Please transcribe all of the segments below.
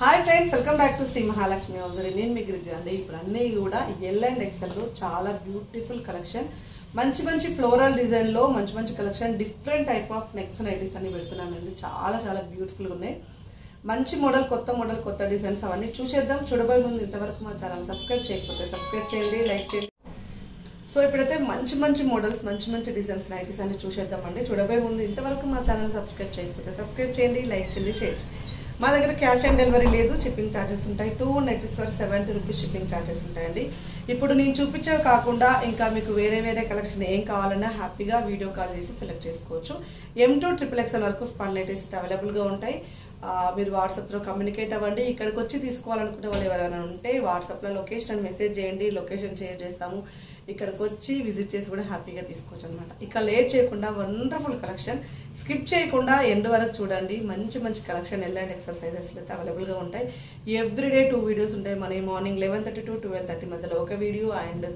Hi friends welcome back to Shri Mahalakshmi hosiery నేను మీ గిరిజ. అండి ఇప్పుడు అన్నీ కూడా ఎల్ అండ్ ఎక్సెల్లో చాలా బ్యూటిఫుల్ కలెక్షన్ మంచి మంచి ఫ్లోరల్ డిజైన్లో మంచి మంచి collection different type of necks nighties అని పెడుతున్నానండి చాలా చాలా బ్యూటిఫుల్గా ఉన్నాయి. మంచి మోడల్ కొత్త మోడల్ కొత్త డిజైన్స్ అవన్నీ చూసేద్దాం. చూడబోయే ముందు ఇంతవరకు మా ఛానల్ సబ్స్క్రైబ్ చేయకపోతే సబ్స్క్రైబ్ చేయండి లైక్ చేయండి. సో ఇప్పుడైతే మంచి మంచి మోడల్స్ మంచి మంచి డిజైన్స్ నైటీస్ అన్ని చూసేద్దామండి చూడబోయే ముందు ఇంతవరకు మా ఛానల్ సబ్స్క్రైబ్ చేయకపోతే సబ్స్క్రైబ్ చేయండి లైక్ చేయండి షేర్ మా దగ్గర క్యాష్ ఆన్ డెలివరీ లేదు షిప్పింగ్ ఛార్జెస్ ఉంటాయి. Two nighties for seventy rupees shipping charges ఉంటాయండి. ఇప్పుడు నేను చూపించేవి కాకుండా ఇంకా మీకు వేరే వేరే కలెక్షన్ ఏం కావాలన్నా హ్యాపీగా వీడియో కాల్ చేసి సెలెక్ట్ చేసుకోవచ్చు. ఎం టూ ట్రిపుల్ ఎక్స్ఎల్ వరకు స్పాన్ అవైలబుల్గా ఉంటాయి. మీరు వాట్సాప్లో కమ్యూనికేట్ అవ్వండి. ఇక్కడికి వచ్చి తీసుకోవాలనుకునే వాళ్ళు ఎవరైనా ఉంటే వాట్సాప్లో లొకేషన్ మెసేజ్ చేయండి. లొకేషన్ షేర్ చేస్తాము. ఇక్కడికి వచ్చి విజిట్ చేసి కూడా హ్యాపీగా తీసుకోవచ్చు అనమాట ఇక లేట్ చేయకుండా వండర్ఫుల్ కలెక్షన్ స్కిప్ చేయకుండా ఎండ్ వరకు చూడండి. మంచి మంచి కలెక్షన్ ఎల్ అండ్ ఎక్సర్సైజెస్ అయితే అవైలబుల్గా ఉంటాయి. ఎవ్రీడే టూ వీడియోస్ ఉంటాయి. మన morning eleven thirty to twelve thirty మధ్యలో ఒక video and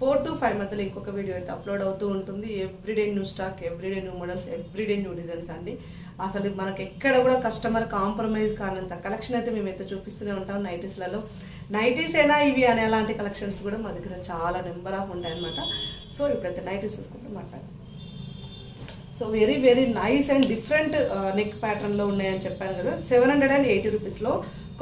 four to five మధ్యలో ఇంకొక వీడియో అయితే అప్లోడ్ అవుతూ ఉంటుంది. Everyday new stock everyday new models everyday new designs అండి. అసలు మనకి ఎక్కడ కూడా కస్టమర్ కాంప్రమైజ్ కానంత కలెక్షన్ అయితే మేమైతే చూపిస్తూనే ఉంటాం. నైటీస్లలో నైటీస్ అయినా ఇవి అనే అలాంటి కలెక్షన్స్ కూడా మా దగ్గర చాలా నెంబర్ ఆఫ్ ఉంటాయి అనమాట సో ఇప్పుడైతే నైటీస్ చూసుకుంటూ మాట్లాడాలి so very very nice and different neck ప్యాటర్న్లో ఉన్నాయని చెప్పాను కదా. సెవెన్ హండ్రెడ్ అండ్ ఎయిటీ రూపీస్లో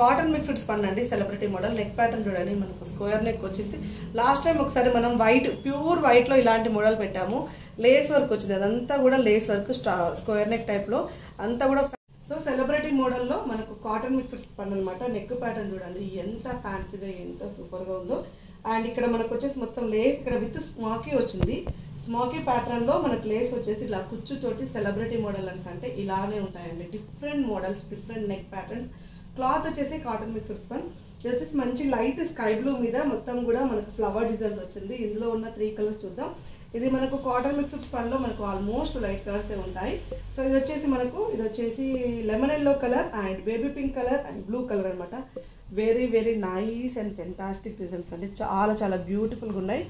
కాటన్ మిక్స్డ్ స్పన్ అండి సెలబ్రిటీ మోడల్ నెక్ ప్యాటర్న్ చూడండి మనకు స్క్వేర్ నెక్ వచ్చేసి. లాస్ట్ టైం ఒకసారి మనం వైట్ ప్యూర్ వైట్లో ఇలాంటి మోడల్ పెట్టాము. లేస్ వర్క్ వచ్చింది. అదంతా కూడా లేస్ వర్క్ స్క్వేర్ నెక్ టైప్లో అంతా కూడా సో సెలబ్రిటీ మోడల్లో మనకు కాటన్ మిక్సర్ స్పన్ అనమాట నెక్ ప్యాటర్న్ చూడండి ఎంత ఫ్యాన్సీగా ఎంత సూపర్గా ఉందో. అండ్ ఇక్కడ మనకు వచ్చేసి మొత్తం లేస్ ఇక్కడ విత్ స్మాకీ వచ్చింది. స్మాకీ ప్యాటర్న్లో మనకు లేస్ వచ్చేసి ఇలా కుచ్చుతోటి సెలబ్రిటీ మోడల్ అని అంటే ఇలానే ఉంటాయండి. Different models different neck patterns cloth వచ్చేసి కాటన్ మిక్సర్ స్పన్ ఇది వచ్చేసి మంచి లైట్ స్కై బ్లూ మీద మొత్తం కూడా మనకు ఫ్లవర్ డిజైన్స్ వచ్చింది. ఇందులో ఉన్న త్రీ కలర్స్ చూద్దాం. ఇది మనకు కాటన్ మిక్స్డ్ పనిలో మనకు ఆల్మోస్ట్ లైట్ కలర్స్ ఉంటాయి. సో ఇది వచ్చేసి మనకు ఇది వచ్చేసి lemon yellow colour and baby pink colour and blue colour అనమాట very very nice and fantastic designs అండి. చాలా చాలా బ్యూటిఫుల్గా ఉన్నాయి.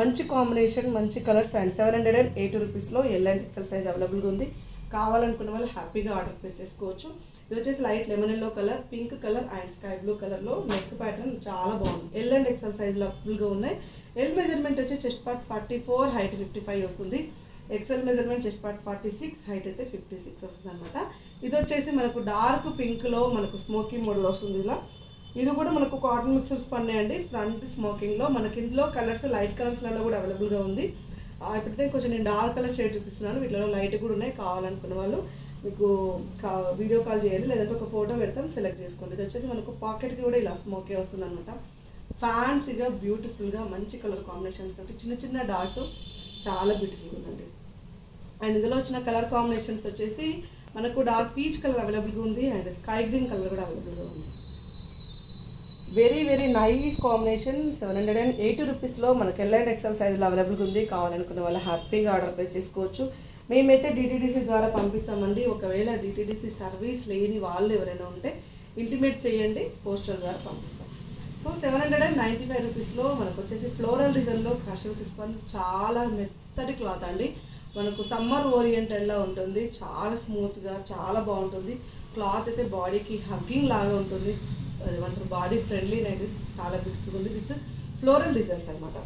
మంచి కాంబినేషన్ మంచి colours and seven hundred and eighty రూపీస్లో ఎల్ అండ్ ఎక్సెల్ సైజ్ అవైలబుల్గా ఉంది. కావాలనుకున్న వాళ్ళు హ్యాపీగా ఆర్డర్ ప్లేస్ చేసుకోవచ్చు. ఇది వచ్చేసి light lemon yellow colour pink colour and sky blue కలర్లో నెక్ ప్యాటర్న్ చాలా బాగుంది. ఎల్ అండ్ ఎక్సెల్ సైజ్లో అవైలబుల్గా ఉన్నాయి. ఎల్ మెజర్మెంట్ వచ్చి chest part forty four height fifty five వస్తుంది. XL measurement chest part forty six height అయితే ఫిఫ్టీ సిక్స్ వస్తుంది అనమాట ఇది వచ్చేసి మనకు డార్క్ పింక్లో మనకు స్మోకీ మోడల్ వస్తుంది ఇలా. ఇది కూడా మనకు కాటన్ మిక్సర్స్ పన్నాయండి. అండి ఫ్రంట్ స్మోకింగ్లో మనకి ఇందులో కలర్స్ లైట్ కలర్స్లలో కూడా అవైలబుల్గా ఉంది. ఆ, ఇప్పుడైతే కొంచెం నేను డార్క్ కలర్ షేడ్ చూపిస్తున్నాను. వీటిలో లైట్ కూడా ఉన్నాయి. కావాలనుకున్న వాళ్ళు మీకు వీడియో కాల్ చేయండి లేదంటే ఒక ఫోటో పెడతాం సెలెక్ట్ చేసుకోండి. ఇది వచ్చేసి మనకు పాకెట్కి కూడా ఇలా స్మోకే వస్తుంది అనమాట ఫ్యాన్సీగా బ్యూటిఫుల్గా మంచి కలర్ కాంబినేషన్స్ తోటి చిన్న చిన్న డాట్స్ చాలా బ్యూటిఫుల్గా ఉందండి. అండ్ ఇందులో వచ్చిన కలర్ కాంబినేషన్స్ వచ్చేసి మనకు డార్క్ పీచ్ కలర్ అవైలబుల్గా ఉంది అండ్ స్కై గ్రీన్ కలర్ కూడా అవైలబుల్గా ఉంది. Very very nice combination seven hundred and eighty రూపీస్లో మనకి ఎల్ అండ్ ఎక్సెల్ సైజులో అవైలబుల్గా ఉంది. కావాలనుకున్న వాళ్ళు హ్యాపీగా ఆర్డర్ పే చేసుకోవచ్చు. మేమైతే డిటీడీసీ ద్వారా పంపిస్తామండి. ఒకవేళ డిటీడీసీ సర్వీస్ లేని వాళ్ళు ఎవరైనా ఉంటే ఇంటిమేట్ చేయండి. పోస్టల్ ద్వారా పంపిస్తాం. So seven hundred and ninety five రూపీస్లో మనకు వచ్చేసి ఫ్లోరల్ డిజైన్లో క్రషర్ తీసుకొని చాలా మెత్తటి క్లాత్ అండి. మనకు సమ్మర్ ఓరియంటెడ్లా ఉంటుంది. చాలా స్మూత్గా చాలా బాగుంటుంది. క్లాత్ అయితే బాడీకి హగ్గింగ్ లాగా ఉంటుంది. ఏమంటారు? బాడీ ఫ్రెండ్లీ నైటీస్ చాలా బ్యూటిఫుల్ ఉంది విత్ ఫ్లోరల్ డిజైన్స్ అనమాట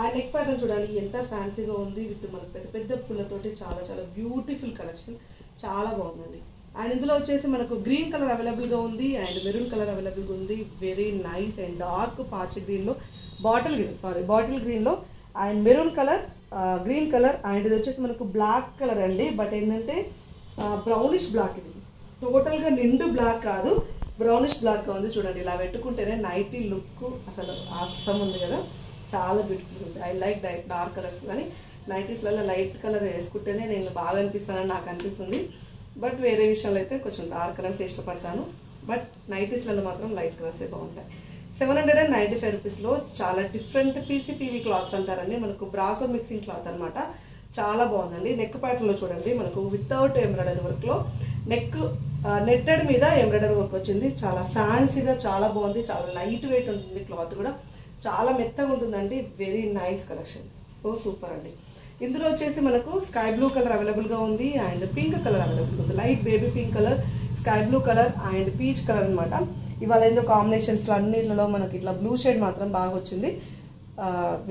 ఆ నెక్ ప్యాటర్న్ చూడాలి ఎంత ఫ్యాన్సీగా ఉంది విత్ మనకు పెద్ద పెద్ద పూలతోటి చాలా చాలా బ్యూటిఫుల్ కలెక్షన్ చాలా బాగుందండి. అండ్ ఇందులో వచ్చేసి మనకు గ్రీన్ కలర్ అవైలబుల్గా ఉంది అండ్ మెరూన్ కలర్ అవైలబుల్గా ఉంది. వెరీ నైస్ అండ్ డార్క్ పాచి గ్రీన్లో బాటిల్ గ్రీన్ సారీ బాటిల్ గ్రీన్లో and maroon colour green colour and ఇది వచ్చేసి మనకు బ్లాక్ కలర్ అండి. బట్ ఏంటంటే బ్రౌనిష్ బ్లాక్ ఇది. టోటల్గా నిండు బ్లాక్ కాదు బ్రౌనిష్ బ్లాక్ ఉంది చూడండి. ఇలా పెట్టుకుంటేనే నైటీ లుక్ అసలు అస్సం ఉంది కదా. చాలా బ్యూటిఫుల్ ఉంది. I like that dark colours కానీ నైటీస్లలో లైట్ కలర్ వేసుకుంటేనే నేను బాగా అనిపిస్తానని నాకు అనిపిస్తుంది. బట్ వేరే విషయంలో అయితే కొంచెం డార్క్ కలర్స్ ఇష్టపడతాను. బట్ నైటీస్లలో మాత్రం లైట్ కలర్సే బాగుంటాయి. Seven hundred and ninety five రూపీస్లో చాలా డిఫరెంట్ పీసీపీవీ క్లాత్స్ అంటారండి. మనకు బ్రాసో మిక్సింగ్ క్లాత్ అనమాట చాలా బాగుందండి. నెక్ ప్యాటర్న్లో చూడండి. మనకు వితౌట్ ఎంబ్రాయిడరీ వర్క్లో నెక్ నెట్టెడ్ మీద ఎంబ్రాయిడరీ వర్క్ వచ్చింది. చాలా ఫ్యాన్సీగా చాలా బాగుంది. చాలా లైట్ వెయిట్ ఉంటుంది క్లాత్ కూడా. చాలా మెత్తగా ఉంటుందండి. Very nice collection so super అండి. ఇందులో వచ్చేసి మనకు స్కై బ్లూ కలర్ అవైలబుల్గా ఉంది అండ్ పింక్ కలర్ అవైలబుల్ ఉంది. Light baby pink colour sky blue colour and peach colour అనమాట ఇవాళ ఏందో కాంబినేషన్స్ అన్నిటిలో మనకి ఇట్లా బ్లూ షేడ్ మాత్రం బాగా వచ్చింది.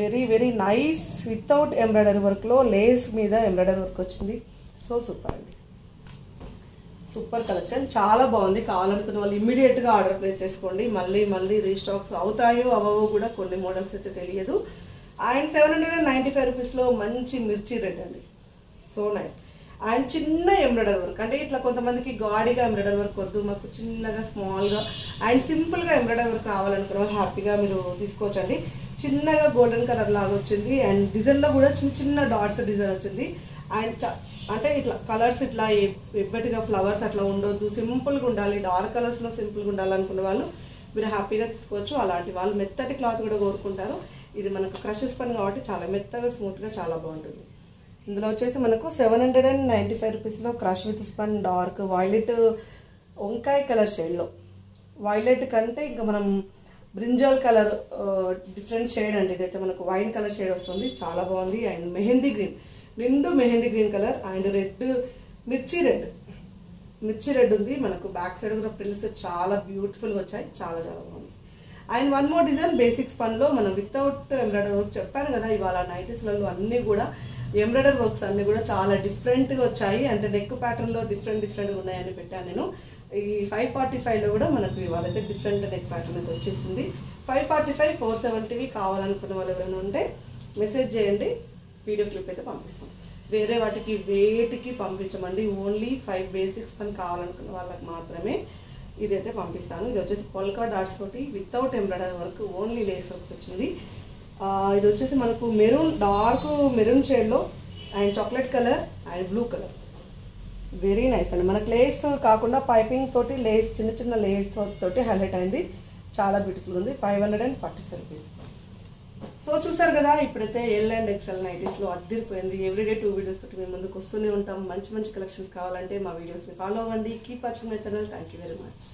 Very very nice without embroidery వర్క్లో లేస్ మీద ఎంబ్రాయిడరీ వర్క్ వచ్చింది. సో సూపర్ అండి. Super collection. చాలా బాగుంది. కావాలనుకున్న వాళ్ళు ఇమ్మీడియట్గా ఆర్డర్ ప్లేస్ చేసుకోండి. మళ్ళీ మళ్ళీ రీస్టాక్స్ అవుతాయో అవవో కూడా కొన్ని మోడల్స్ అయితే తెలియదు. And seven hundred and ninety five రూపీస్లో మంచి మిర్చి రెడ్ అండి. సో నైస్ అండ్ చిన్న ఎంబ్రాయిడరీ వర్క్ అంటే ఇట్లా కొంతమందికి గాడిగా ఎంబ్రాయిడరీ వర్క్ వద్దు. మాకు చిన్నగా స్మాల్గా అండ్ సింపుల్గా ఎంబ్రాయిడరీ వర్క్ రావాలనుకున్న వాళ్ళు హ్యాపీగా మీరు తీసుకోవచ్చండి. చిన్నగా గోల్డెన్ కలర్ లాగా వచ్చింది. అండ్ డిజైన్లో కూడా చిన్న చిన్న డాట్స్ డిజైన్ వచ్చింది. అండ్ చ- అంటే ఇట్లా కలర్స్ ఇట్లా ఎప్పటిగా ఫ్లవర్స్ అట్లా ఉండొద్దు. సింపుల్గా ఉండాలి. డార్క్ కలర్స్లో సింపుల్గా ఉండాలనుకునే వాళ్ళు మీరు హ్యాపీగా తీసుకోవచ్చు. అలాంటి వాళ్ళు మెత్తటి క్లాత్ కూడా కోరుకుంటారు. ఇది మనకు క్రషెస్ పని కాబట్టి చాలా మెత్తగా స్మూత్గా చాలా బాగుంటుంది. ఇందులో వచ్చేసి మనకు seven hundred and ninety five రూపీస్లో crush with spun dark violet వంకాయ కలర్ షేడ్లో. వైలెట్ కంటే ఇంకా మనం బ్రింజాల్ కలర్ డిఫరెంట్ షేడ్ అండి. ఇదైతే మనకు వైన్ కలర్ షేడ్ వస్తుంది. చాలా బాగుంది. And mehndi green. నిండు mehndi green colour and red మిర్చి రెడ్. మిర్చి రెడ్ ఉంది. మనకు బ్యాక్ సైడ్ కూడా ప్రిల్స్ చాలా బ్యూటిఫుల్గా వచ్చాయి. చాలా చాలా బాగుంది. And one more design basics పనిలో మనం వితౌట్ ఎంబ్రాయిడరీ వర్క్ చెప్పాను కదా ఇవాళ నైటీస్లలో అన్నీ కూడా ఎంబ్రాయిడరీ వర్క్స్ అన్నీ కూడా చాలా డిఫరెంట్గా వచ్చాయి. అంటే నెక్ ప్యాటర్న్లో డిఫరెంట్ డిఫరెంట్గా ఉన్నాయని పెట్టాను నేను. ఈ ఫైవ్ ఫార్టీ ఫైవ్లో కూడా మనకు ఇవాళ అయితే డిఫరెంట్ నెక్ ప్యాటర్న్ అయితే వచ్చేసింది. ఫైవ్ ఫార్టీ ఫైవ్ ఫోర్ సెవెంటీవి కావాలనుకున్న వాళ్ళు ఎవరైనా ఉంటే మెసేజ్ చేయండి. వీడియో క్లిప్ అయితే పంపిస్తాం. వేరే వాటికి వేటికి పంపించమండి. ఓన్లీ ఫైవ్ బేసిక్స్ పని కావాలనుకున్న వాళ్ళకి మాత్రమే ఇదైతే పంపిస్తాను. ఇది వచ్చేసి పొల్కా డాట్స్ తోటి without embroidery work only lace works వచ్చింది. ఇది వచ్చేసి మనకు మెరూన్ డార్క్ మెరూన్ షేడ్లో and chocolate colour and blue colour very nice అండి. మనకు లేస్ కాకుండా పైపింగ్ తోటి లేస్ చిన్న చిన్న లేస్ తోటి హైలైట్ అయింది. చాలా బ్యూటిఫుల్ ఉంది. Five hundred and forty five rupees so చూసారు కదా ఇప్పుడైతే ఎల్ అండ్ ఎక్సెల్ నైటీస్లో అద్దరిపోయింది. ఎవ్రీడే టూ వీడియోస్ తోటి మేము ముందుకు వస్తూనే ఉంటాం. మంచి మంచి కలెక్షన్స్ కావాలంటే మా వీడియోస్ని ఫాలో అవ్వండి. Keep watching my channel thank you very much